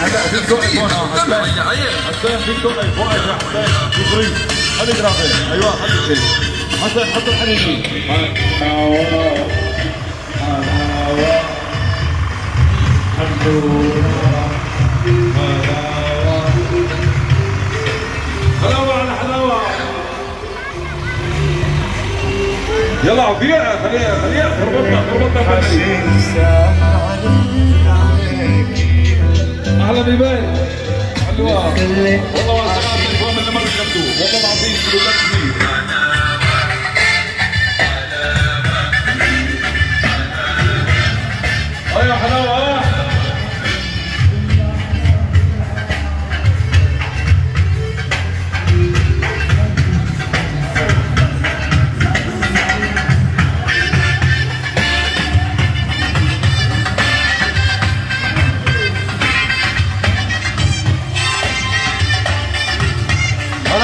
هلا في توقف هون حسين حسين في توقف وقف يا حسين في طريق خلي جرافين أيوه خلي حسين حط الحنيني حلاوة على حلاوة يلا عفية خليها خليها تربطنا تربطنا أهلا بيبان. حلوة. والله والله الفوم اللي مرة كنتو والله العظيم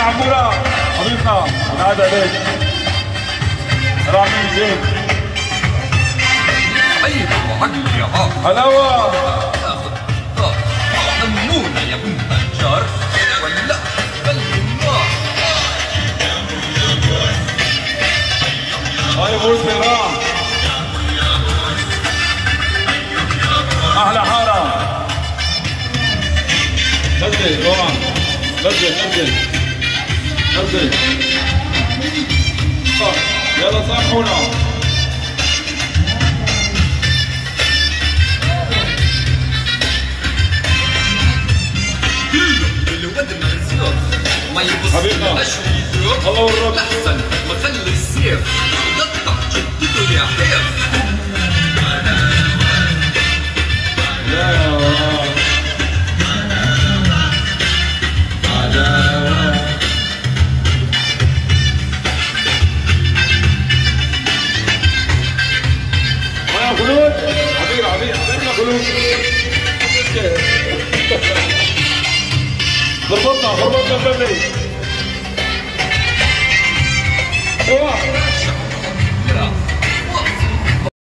عمورة حبيبنا قاعد عليك رامي زين. عيب وعقل يا ها حلاوة تاخذ طاق همونا يا ابن النجار ولا بل النار هاي بول سيرام أحلى حارة. نزل روان نزل نزل نزل صح يلا. مرزوق ما. يبص يدرك الله والرب. احسن ما خلي السيف يقطع جدته يا حيف. ضربتنا ضربتنا بلي أيوه